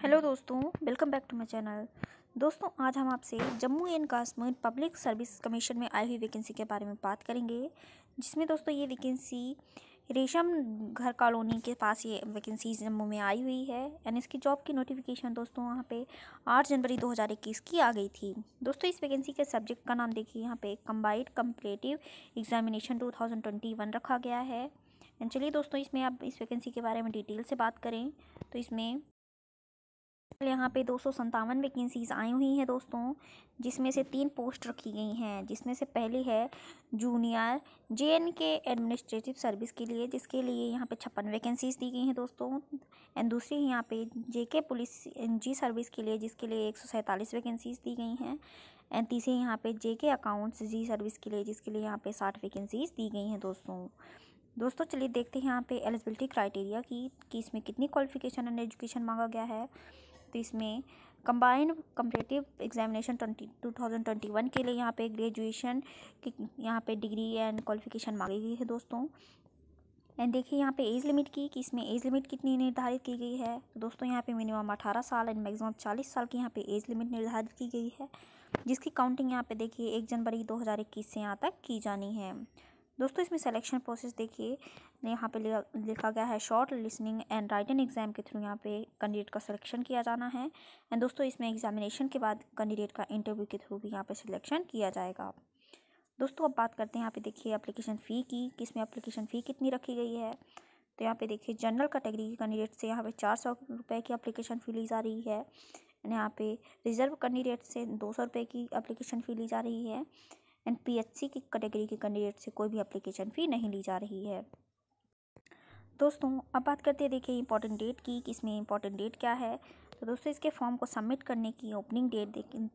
Hello दोस्तों welcome back to my channel दोस्तों, आज हम आपसे Jammu and Kashmir public service commission में आई हुई वैकेंसी के बारे में बात करेंगे, जिसमें दोस्तों ये वैकेंसी रेशम घर कॉलोनी के पास ये वैकेंसी जम्मू में आई हुई है एंड इसकी जॉब की नोटिफिकेशन दोस्तों वहाँ पे 8 जनवरी 2021 की आ गई थी। दोस्तों, इस वैकेंसी के सब्जेक्ट का नाम देखिए, यहाँ पे कम्बाइड कम्परेटिव एग्जामिनेशन 2021 रखा गया है। एंड चलिए दोस्तों, इसमें आप इस वैकेंसी के बारे में डिटेल से बात करें तो इसमें यहाँ पे दो सौ संतावन वैकेंसीज आई हुई हैं दोस्तों, जिसमें से तीन पोस्ट रखी गई हैं। जिसमें से पहली है जूनियर जे के एडमिनिस्ट्रेटिव सर्विस के लिए, जिसके लिए यहाँ पे छप्पन वैकेंसीज दी गई हैं दोस्तों। एंड दूसरी यहाँ पे जे के पुलिस जी सर्विस के लिए, जिसके लिए एक सौ सैंतालीस वैकेंसीज दी गई हैं। एंड तीसरी यहाँ पे जे के अकाउंट्स जी सर्विस के लिए, जिसके लिए यहाँ पे साठ वैकेंसीज दी गई हैं दोस्तों। दोस्तों, चलिए देखते हैं यहाँ पे एलिजिबिलिटी क्राइटेरिया की, कि इसमें कितनी क्वालिफिकेशन एंड एजुकेशन मांगा गया है। तो इसमें combined comparative examination twenty two thousand twenty one के लिए यहाँ पे ग्रेजुएशन की, यहाँ पे डिग्री एंड क्वालिफिकेशन मांगी गई है दोस्तों। एंड देखिए यहाँ पे एज लिमिट की, कि इसमें एज लिमिट कितनी निर्धारित की गई है। दोस्तों यहाँ पे मिनिमम अठारह साल एंड मैक्सिमम चालीस साल की यहाँ पे एज लिमिट निर्धारित की गई है, जिसकी काउंटिंग यहाँ पे देखिए एक जनवरी दो हज़ार इक्कीस से यहाँ तक की जानी है। दोस्तों, इसमें सिलेक्शन प्रोसेस देखिए यहाँ पे लिखा गया है short listening and writing exam के थ्रू यहाँ पे कैंडिडेट का सिलेक्शन किया जाना है। एंड दोस्तों, इसमें एग्जामिनेशन के बाद कैंडिडेट का इंटरव्यू के थ्रू भी यहाँ पे सिलेक्शन किया जाएगा। दोस्तों, अब बात करते हैं यहाँ पे देखिए एप्लीकेशन फ़ी की कि इसमें एप्लीकेशन फ़ी कितनी रखी गई है? तो यहाँ पे देखिए जनरल कैटेगरी के कैंडिडेट से यहाँ पे चार सौ रुपये की एप्लीकेशन फ़ी ली जा रही है। यहाँ पे रिज़र्व कैंडिडेट से दो सौ रुपये की एप्लीकेशन फ़ी ली जा रही है। एंड पीएचसी की कैटेगरी के कैंडिडेट से कोई भी एप्लीकेशन फ़ी नहीं ली जा रही है। दोस्तों, अब बात करते हैं, देखिए इंपॉर्टेंट डेट की, कि इसमें इंपॉर्टेंट डेट क्या है। तो दोस्तों, इसके फॉर्म को सबमिट करने की ओपनिंग डेट देखिए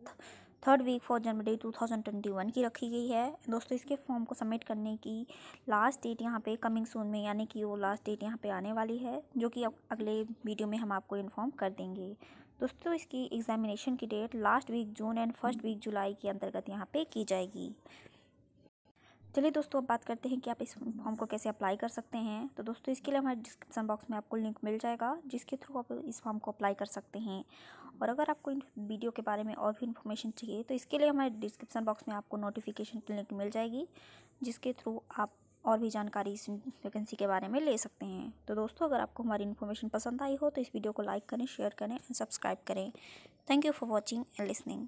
थर्ड वीक फॉर जनवरी 2021 की रखी गई है। दोस्तों, इसके फॉर्म को सबमिट करने की लास्ट डेट यहाँ पे कमिंग सून में, यानी कि वो लास्ट डेट यहाँ पे आने वाली है, जो कि अगले वीडियो में हम आपको इन्फॉर्म कर देंगे। दोस्तों, इसकी एग्जामिनेशन की date last week June and first week July के अंतर्गत यहाँ पे की जाएगी। चलिए दोस्तों, अब बात करते हैं कि आप इस फॉर्म को कैसे अप्लाई कर सकते हैं। तो दोस्तों, इसके लिए हमारे डिस्क्रिप्सन बॉक्स में आपको लिंक मिल जाएगा, जिसके थ्रू आप इस फॉर्म को अप्लाई कर सकते हैं। और अगर आपको इन वीडियो के बारे में और भी इन्फॉर्मेशन चाहिए तो इसके लिए हमारे डिस्क्रिप्सन बॉक्स में आपको नोटिफिकेशन की लिंक मिल जाएगी, जिसके थ्रू आप और भी जानकारी इस वैकेंसी के बारे में ले सकते हैं। तो दोस्तों, अगर आपको हमारी इन्फॉर्मेशन पसंद आई हो तो इस वीडियो को लाइक करें शेयर करें एंड सब्सक्राइब करें। Thank you for watching and listening